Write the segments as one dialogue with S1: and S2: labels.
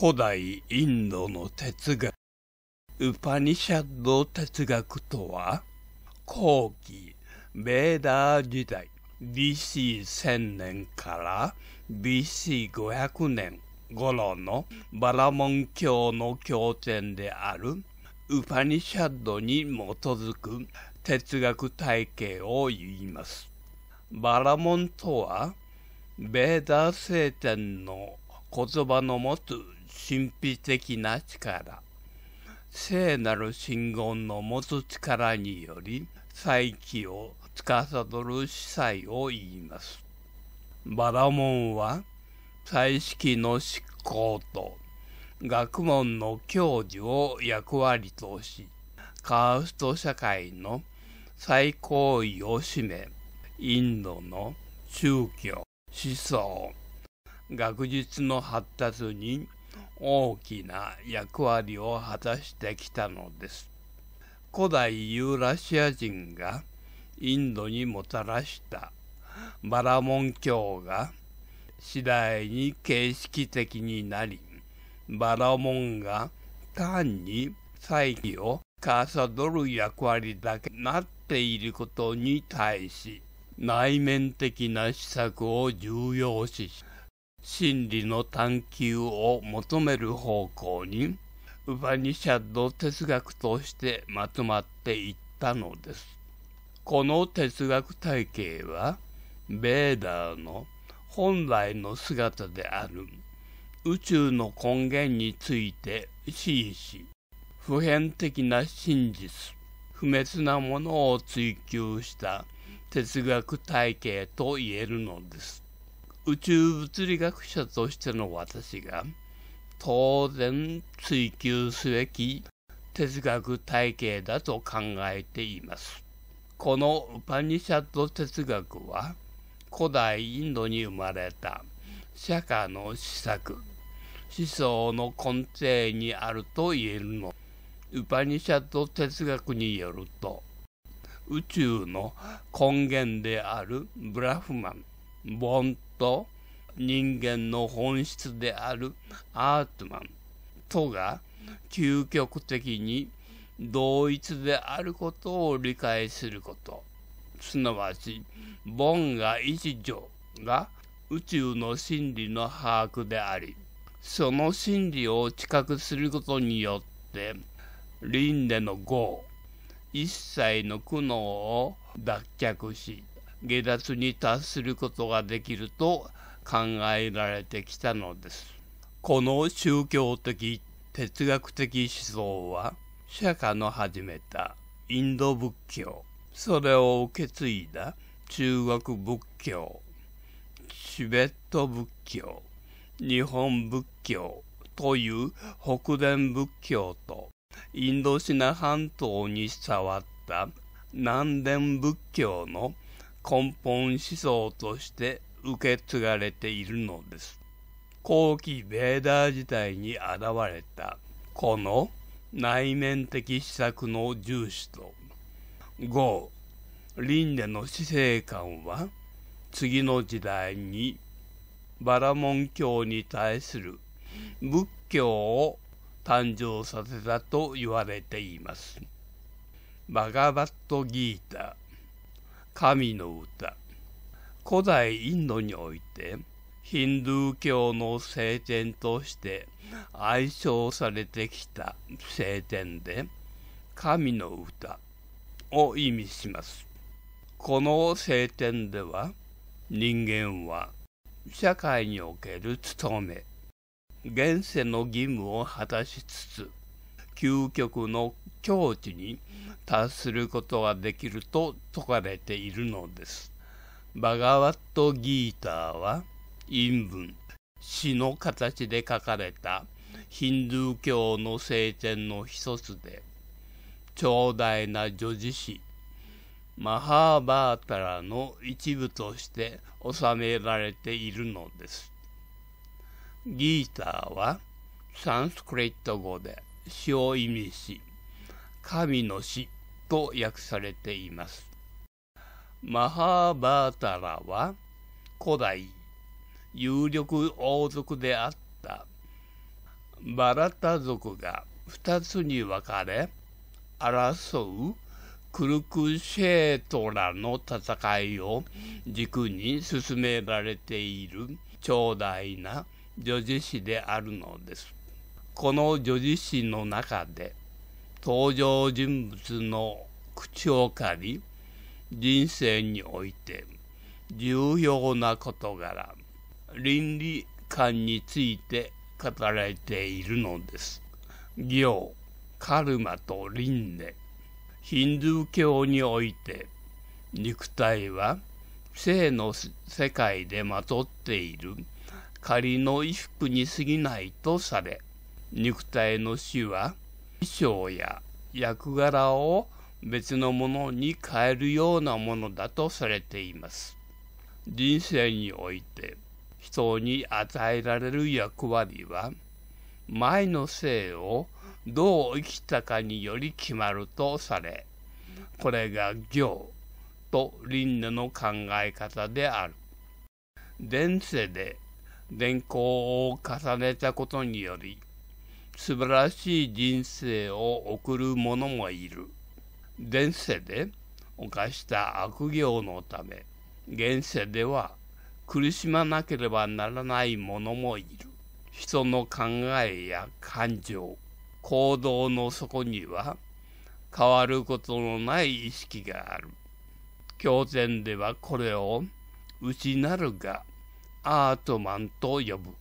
S1: 古代インドの哲学ウパニシャッド哲学とは後期ベーダー時代 BC1000 年から BC500 年頃のバラモン教の経典であるウパニシャッドに基づく哲学体系を言います。バラモンとはベーダー聖典の言葉の持つ神秘的な力聖なる信言の持つ力により再起を司る司祭を言います。バラモンは彩式の執行と学問の教授を役割とし、カースト社会の最高位を占め、インドの宗教、思想、学術の発達に大きな役割を果たしてきたのです。古代ユーラシア人がインドにもたらしたバラモン教が次第に形式的になり、バラモンが単に再起を司る役割だけなっていることに対し、内面的な施策を重要視し、真理の探求を求める方向に、ウバニシャッド哲学としてまとまっていったのです。この哲学体系は、ベーダーの本来の姿である宇宙の根源について示し、普遍的な真実、不滅なものを追求した哲学体系と言えるのです。宇宙物理学者としての私が当然追求すべき哲学体系だと考えています。このウパニシャッド哲学は古代インドに生まれた釈迦の施策思想の根底にあると言えるのウパニシャッド哲学によると宇宙の根源であるブラフマンボンと人間の本質であるアートマンとが究極的に同一であることを理解すること。すなわちボンが一助が宇宙の真理の把握でありその真理を知覚することによって輪廻の業一切の苦悩を脱却し下脱に達することができると考えられてきたのです。この宗教的哲学的思想は釈迦の始めたインド仏教。それを受け継いだ中国仏教。チベット仏教。日本仏教。という北伝仏教とインドシナ半島に伝わった南伝仏教の根本思想として受け継がれているのです。後期ベーダー時代に現れたこの内面的施策の重視と5輪廻の死生観は次の時代にバラモン教に対する仏教を誕生させたと言われています。バガバットギータ神の歌古代インドにおいてヒンドゥー教の聖典として愛称されてきた聖典で神の歌を意味します。この聖典では人間は社会における務め現世の義務を果たしつつ究極の境地に達することができると説かれているのです。バガワットギーターは陰文詩の形で書かれたヒンドゥー教の聖典の一つで長大な女子詩マハーバータラの一部として収められているのです。ギーターはサンスクリット語で詩を意味し、神の死と訳されています。マハーバータラは古代有力王族であったバラタ族が二つに分かれ争うクルクシェートラの戦いを軸に進められている長大な女子誌であるのです。この女子誌の中で登場人物の口を借り人生において重要な事柄倫理観について語られているのです。行カルマと輪廻ヒンドゥー教において肉体は生の世界でまとっている仮の衣服に過ぎないとされ肉体の死は衣装や役柄を別のものに変えるようなものだとされています。人生において人に与えられる役割は前の生をどう生きたかにより決まるとされこれが行と輪廻の考え方である。前世で伝行を重ねたことにより素晴らしい人生を送る者もいる。前世で犯した悪行のため現世では苦しまなければならない者もいる。人の考えや感情、行動の底には変わることのない意識がある。経典ではこれを内なるがアートマンと呼ぶ。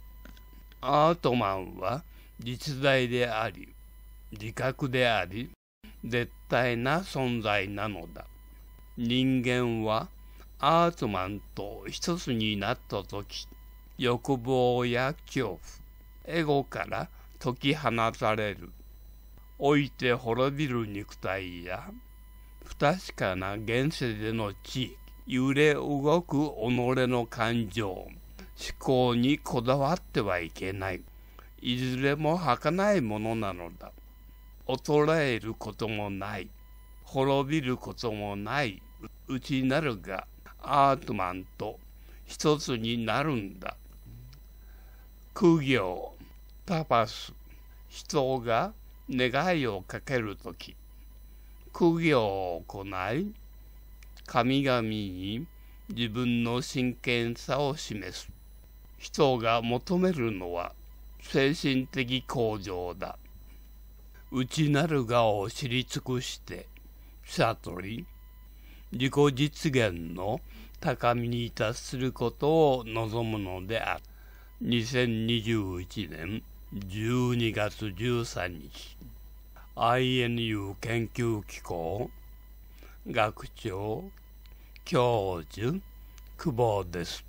S1: アートマンは実在であり、自覚であり、絶対な存在なのだ。人間はアートマンと一つになった時、欲望や恐怖、エゴから解き放たれる。老いて滅びる肉体や不確かな現世での地域揺れ動く己の感情思考にこだわってはいけないいずれも儚いものなのだ。衰えることもない。滅びることもない。内なるがアートマンと一つになるんだ。苦行タパス人が願いをかけるとき、苦行を行い、神々に自分の真剣さを示す。人が求めるのは精神的向上だ。内なる我を知り尽くして悟り、自己実現の高みに達することを望むのである。2021年12月13日 INU 研究機構学長教授久保です